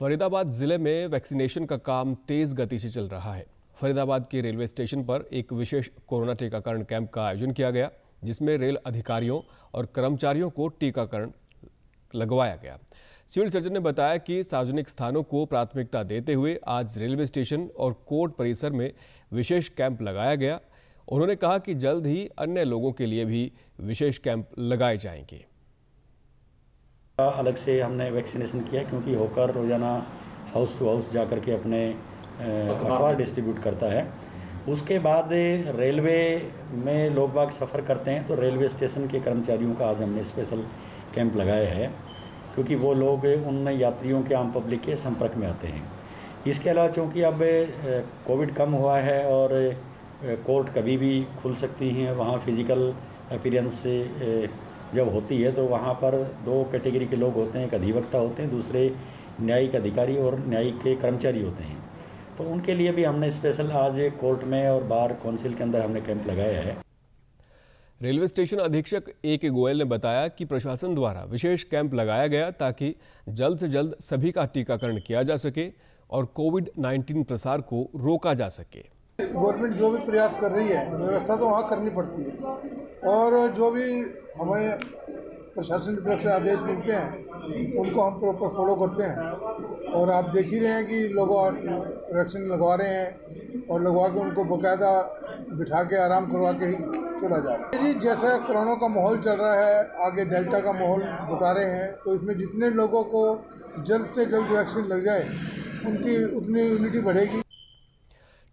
फरीदाबाद ज़िले में वैक्सीनेशन का काम तेज गति से चल रहा है। फरीदाबाद के रेलवे स्टेशन पर एक विशेष कोरोना टीकाकरण कैंप का आयोजन किया गया, जिसमें रेल अधिकारियों और कर्मचारियों को टीकाकरण लगवाया गया। सिविल सर्जन ने बताया कि सार्वजनिक स्थानों को प्राथमिकता देते हुए आज रेलवे स्टेशन और कोर्ट परिसर में विशेष कैंप लगाया गया। उन्होंने कहा कि जल्द ही अन्य लोगों के लिए भी विशेष कैंप लगाए जाएँगे। अलग से हमने वैक्सीनेशन किया क्योंकि होकर रोज़ाना हाउस टू हाउस जा कर के अपने अखबार डिस्ट्रीब्यूट करता है। उसके बाद रेलवे में लोग बाग सफ़र करते हैं तो रेलवे स्टेशन के कर्मचारियों का आज हमने स्पेशल कैंप लगाया है क्योंकि वो लोग उन यात्रियों के आम पब्लिक के संपर्क में आते हैं। इसके अलावा चूँकि अब कोविड कम हुआ है और कोर्ट कभी भी खुल सकती हैं वहाँ फ़िज़िकल अपीरेंस जब होती है तो वहाँ पर दो कैटेगरी के लोग होते हैं, एक अधिवक्ता होते हैं, दूसरे न्यायिक अधिकारी और न्यायिक के कर्मचारी होते हैं। तो उनके लिए भी हमने स्पेशल आज कोर्ट में और बार काउंसिल के अंदर हमने कैंप लगाया है। रेलवे स्टेशन अधीक्षक ए के गोयल ने बताया कि प्रशासन द्वारा विशेष कैंप लगाया गया ताकि जल्द से जल्द सभी का टीकाकरण किया जा सके और कोविड 19 प्रसार को रोका जा सके। गवर्नमेंट जो भी प्रयास कर रही है, व्यवस्था तो वहाँ करनी पड़ती है। और जो भी हमारे प्रशासन की तरफ़ से आदेश मिलते हैं, उनको हम प्रॉपर फॉलो करते हैं। और आप देख ही रहे हैं कि लोग वैक्सीन लगवा रहे हैं और लगवा के उनको बाकायदा बिठा के आराम करवा के ही चला जा रहा है। जी, जैसा कोरोना का माहौल चल रहा है, आगे डेल्टा का माहौल बता रहे हैं तो इसमें जितने लोगों को जल्द से जल्द वैक्सीन लग जाए, उनकी उतनी इम्यूनिटी बढ़ेगी।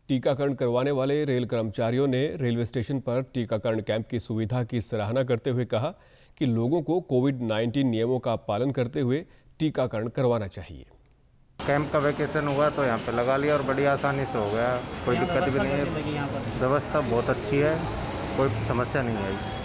टीकाकरण करवाने वाले रेल कर्मचारियों ने रेलवे स्टेशन पर टीकाकरण कैंप की सुविधा की सराहना करते हुए कहा कि लोगों को कोविड 19 नियमों का पालन करते हुए टीकाकरण करवाना चाहिए। कैंप का वैकेशन हुआ तो यहाँ पे लगा लिया और बड़ी आसानी से हो गया। कोई दिक्कत भी नहीं है। व्यवस्था बहुत अच्छी है। कोई समस्या नहीं आई